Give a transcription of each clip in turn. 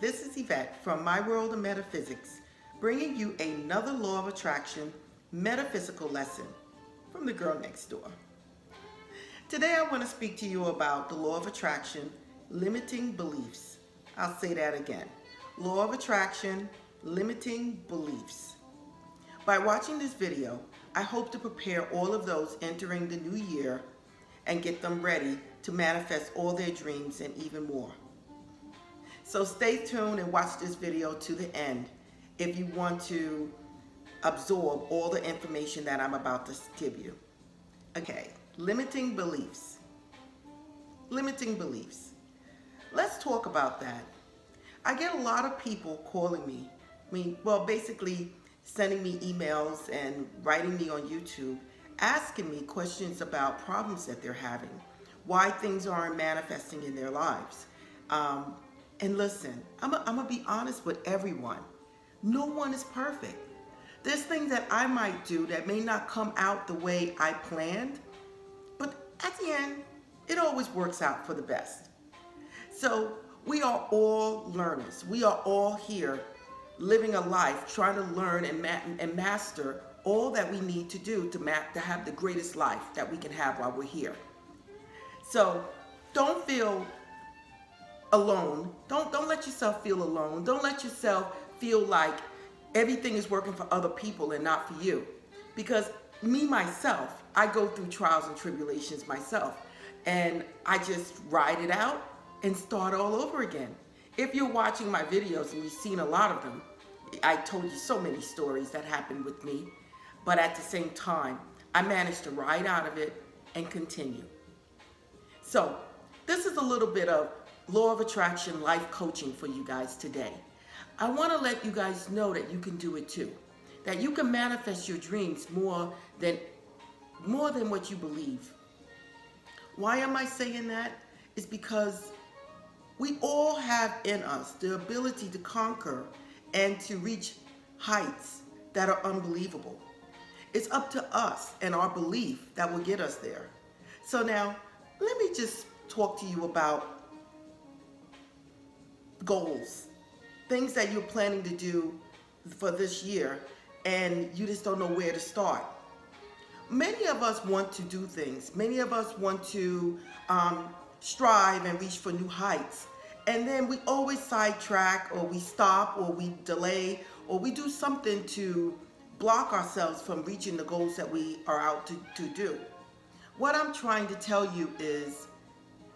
this is Eyvette from My World of Metaphysics, bringing you another Law of Attraction metaphysical lesson from the girl next door. Today I want to speak to you about the Law of Attraction, limiting beliefs. I'll say that again. Law of Attraction, limiting beliefs. By watching this video, I hope to prepare all of those entering the new year and get them ready to manifest all their dreams and even more. So stay tuned and watch this video to the end if you want to absorb all the information that I'm about to give you. Okay, limiting beliefs. Limiting beliefs. Let's talk about that. I get a lot of people calling me, I mean, well, basically sending me emails and writing me on YouTube, asking me questions about problems that they're having, why things aren't manifesting in their lives. Um, and listen, I'm going to be honest with everyone. No one is perfect. There's things that I might do that may not come out the way I planned, but at the end, it always works out for the best. So we are all learners. We are all here living a life trying to learn and, ma and master all that we need to do to, to have the greatest life that we can have while we're here. So don't feel alone. Don't don't let yourself feel alone. Don't let yourself feel like everything is working for other people and not for you. Because me myself, I go through trials and tribulations myself. And I just ride it out and start all over again. If you're watching my videos and you've seen a lot of them, I told you so many stories that happened with me. But at the same time, I managed to ride out of it and continue. So this is a little bit of law of attraction life coaching for you guys today. I want to let you guys know that you can do it too. That you can manifest your dreams more than more than what you believe. Why am I saying that? It's because we all have in us the ability to conquer and to reach heights that are unbelievable. It's up to us and our belief that will get us there. So now, let me just talk to you about goals, things that you're planning to do for this year and you just don't know where to start. Many of us want to do things. Many of us want to um, strive and reach for new heights. And then we always sidetrack or we stop or we delay or we do something to block ourselves from reaching the goals that we are out to, to do. What I'm trying to tell you is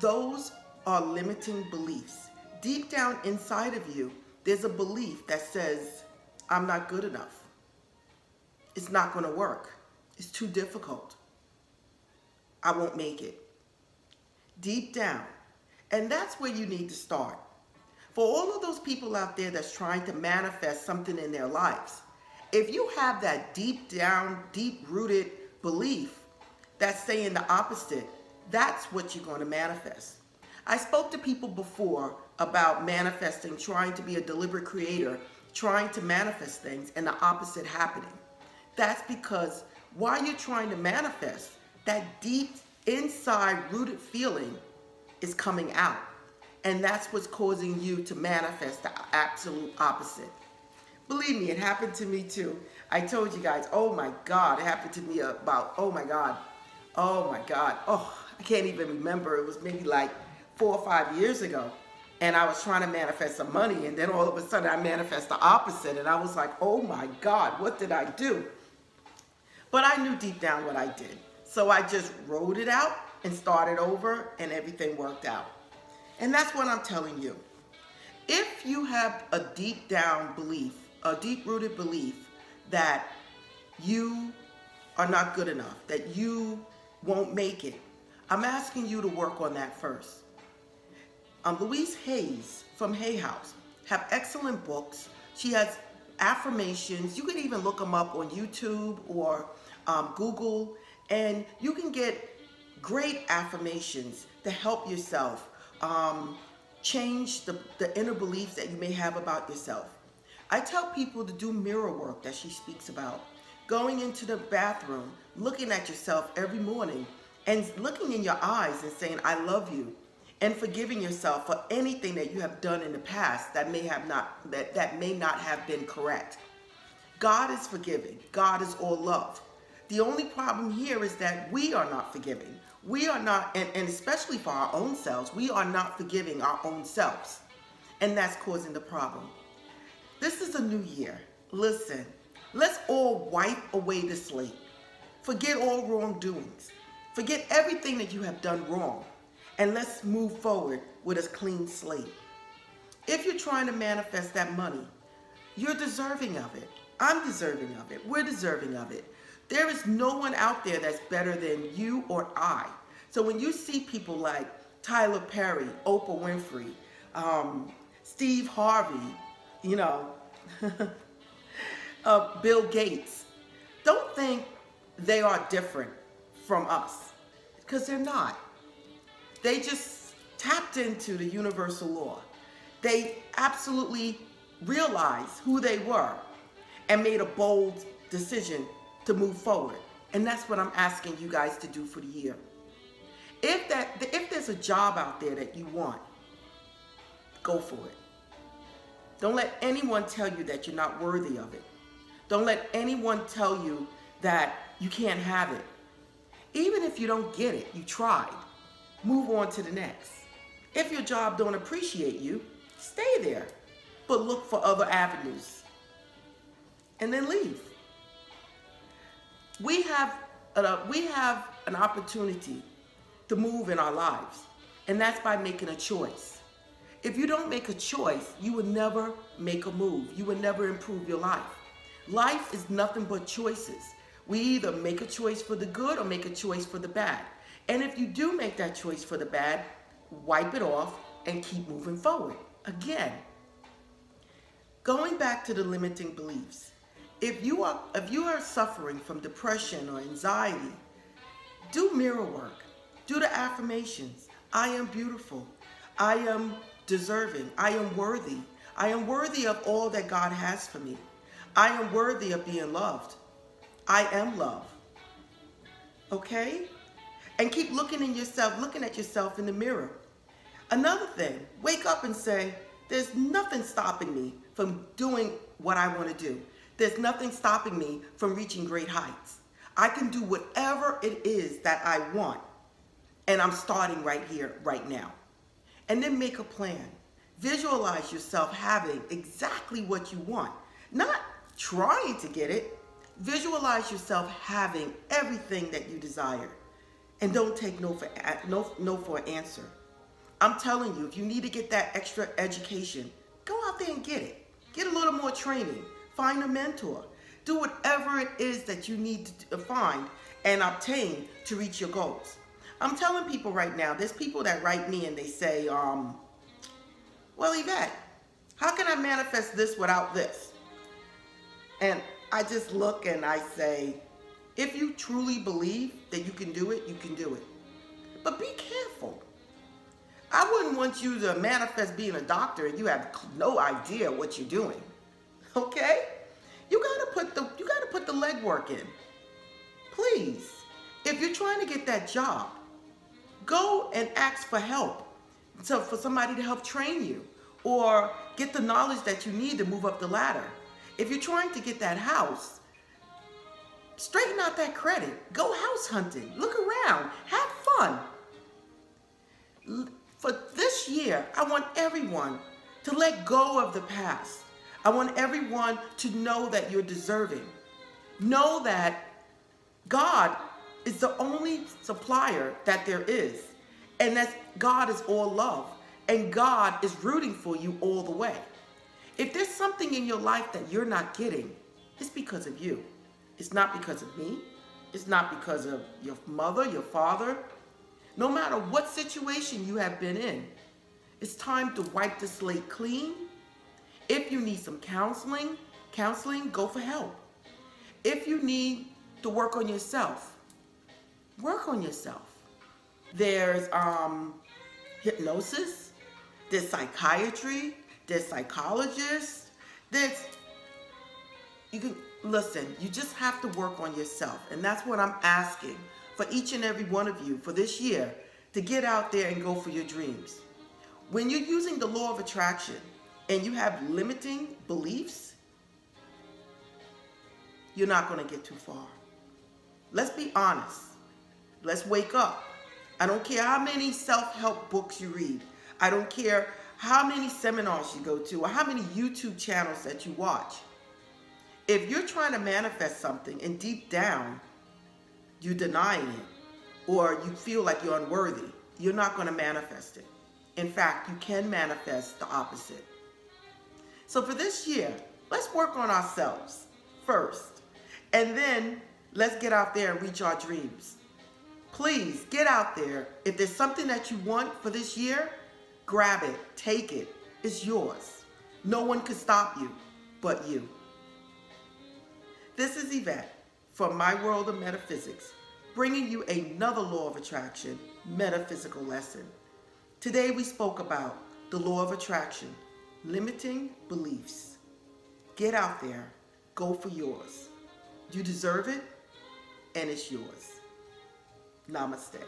those are limiting beliefs deep down inside of you, there's a belief that says, I'm not good enough. It's not going to work. It's too difficult. I won't make it. Deep down. And that's where you need to start. For all of those people out there that's trying to manifest something in their lives, if you have that deep down, deep rooted belief that's saying the opposite, that's what you're going to manifest. I spoke to people before about manifesting, trying to be a deliberate creator, trying to manifest things, and the opposite happening. That's because while you're trying to manifest, that deep inside rooted feeling is coming out. And that's what's causing you to manifest the absolute opposite. Believe me, it happened to me too. I told you guys, oh my God, it happened to me about, oh my God, oh my God, oh, I can't even remember. It was maybe like four or five years ago and I was trying to manifest some money and then all of a sudden I manifest the opposite and I was like, oh my God, what did I do? But I knew deep down what I did. So I just wrote it out and started over and everything worked out. And that's what I'm telling you. If you have a deep down belief, a deep rooted belief that you are not good enough, that you won't make it, I'm asking you to work on that first um, Louise Hayes from Hay House have excellent books. She has affirmations. You can even look them up on YouTube or um, Google, and you can get great affirmations to help yourself um, change the, the inner beliefs that you may have about yourself. I tell people to do mirror work that she speaks about. Going into the bathroom, looking at yourself every morning, and looking in your eyes and saying, I love you. And forgiving yourself for anything that you have done in the past that may have not that, that may not have been correct. God is forgiving. God is all love. The only problem here is that we are not forgiving. We are not, and, and especially for our own selves, we are not forgiving our own selves. And that's causing the problem. This is a new year. Listen, let's all wipe away the slate. Forget all wrongdoings. Forget everything that you have done wrong. And let's move forward with a clean slate. If you're trying to manifest that money, you're deserving of it. I'm deserving of it. We're deserving of it. There is no one out there that's better than you or I. So when you see people like Tyler Perry, Oprah Winfrey, um, Steve Harvey, you know, uh, Bill Gates, don't think they are different from us because they're not. They just tapped into the universal law. They absolutely realized who they were and made a bold decision to move forward. And that's what I'm asking you guys to do for the year. If that if there's a job out there that you want, go for it. Don't let anyone tell you that you're not worthy of it. Don't let anyone tell you that you can't have it. Even if you don't get it, you tried. Move on to the next. If your job don't appreciate you, stay there, but look for other avenues. And then leave. We have a, we have an opportunity to move in our lives, and that's by making a choice. If you don't make a choice, you will never make a move. You will never improve your life. Life is nothing but choices. We either make a choice for the good or make a choice for the bad. And if you do make that choice for the bad, wipe it off and keep moving forward. Again, going back to the limiting beliefs. If you are if you are suffering from depression or anxiety, do mirror work. Do the affirmations. I am beautiful. I am deserving. I am worthy. I am worthy of all that God has for me. I am worthy of being loved. I am love. Okay? And keep looking in yourself, looking at yourself in the mirror. Another thing, wake up and say, there's nothing stopping me from doing what I want to do. There's nothing stopping me from reaching great heights. I can do whatever it is that I want. And I'm starting right here, right now. And then make a plan. Visualize yourself having exactly what you want. Not trying to get it. Visualize yourself having everything that you desire. And don't take no for, no, no for an answer. I'm telling you, if you need to get that extra education, go out there and get it. Get a little more training. Find a mentor. Do whatever it is that you need to find and obtain to reach your goals. I'm telling people right now, there's people that write me and they say, um, well, Eyvette, how can I manifest this without this? And I just look and I say, if you truly believe that you can do it, you can do it. But be careful. I wouldn't want you to manifest being a doctor and you have no idea what you're doing. Okay? You gotta put the you gotta put the legwork in. Please. If you're trying to get that job, go and ask for help. So for somebody to help train you or get the knowledge that you need to move up the ladder. If you're trying to get that house, straighten out that credit. Go house hunting. Look around. Have fun. For this year, I want everyone to let go of the past. I want everyone to know that you're deserving. Know that God is the only supplier that there is. And that God is all love. And God is rooting for you all the way. If there's something in your life that you're not getting, it's because of you. It's not because of me. It's not because of your mother, your father. No matter what situation you have been in, it's time to wipe the slate clean. If you need some counseling, counseling, go for help. If you need to work on yourself, work on yourself. There's um, hypnosis, there's psychiatry, there's psychologists, there's, you can, listen, you just have to work on yourself. And that's what I'm asking for each and every one of you for this year to get out there and go for your dreams. When you're using the law of attraction and you have limiting beliefs, you're not going to get too far. Let's be honest. Let's wake up. I don't care how many self-help books you read. I don't care how many seminars you go to or how many YouTube channels that you watch. If you're trying to manifest something and deep down you're denying it or you feel like you're unworthy, you're not going to manifest it. In fact, you can manifest the opposite. So for this year, let's work on ourselves first. And then let's get out there and reach our dreams. Please get out there. If there's something that you want for this year, grab it, take it. It's yours. No one can stop you but you. This is Eyvette from My World of Metaphysics, bringing you another law of attraction metaphysical lesson. Today we spoke about the law of attraction, limiting beliefs. Get out there, go for yours. You deserve it, and it's yours. Namaste.